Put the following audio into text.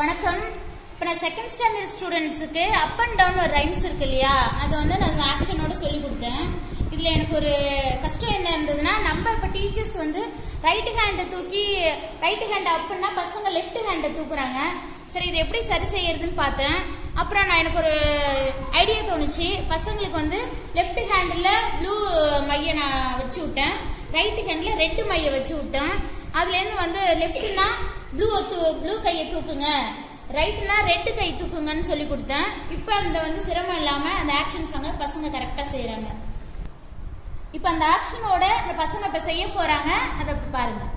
வணக்கம். இப்போ நான் செகண்ட் ஸ்டாண்டர்ட் ஸ்டூடெண்ட்ஸுக்கு அப் அண்ட் டவுன் ஒரு ரைம்ஸ் இருக்கு இல்லையா? அது வந்து நான் ஆக்ஷனோட சொல்லி கொடுத்தேன். இதில் எனக்கு ஒரு கஷ்டம் என்ன இருந்ததுன்னா நம்ம இப்போ டீச்சர்ஸ் வந்து ரைட் ஹேண்டை தூக்கி ரைட் ஹேண்ட் அப்புன்னா பசங்க லெஃப்ட் ஹேண்டை தூக்குறாங்க. சரி இதை எப்படி சரி செய்யறதுன்னு பார்த்தேன். அப்புறம் நான் எனக்கு ஒரு ஐடியா தோணுச்சு. பசங்களுக்கு வந்து லெஃப்ட் ஹேண்டில் ப்ளூ மைய நான் வச்சு விட்டேன். ரைட் ஹேண்டில் ரெட் மைய வச்சு விட்டேன். அதுலேருந்து வந்து லெஃப்ட்னா ப்ளூ தூ ப்ளூ கையை தூக்குங்க. ரைட்னா ரெட்டு கை தூக்குங்கன்னு சொல்லி கொடுத்தேன். இப்போ அந்த வந்து சிரமம் இல்லாமல் அந்த ஆக்ஷன் சாங்க பசங்க கரெக்டாக செய்கிறாங்க இப்போ அந்த ஆக்ஷனோட இந்த பசங்க இப்போ செய்ய போகிறாங்க அதை பாருங்கள்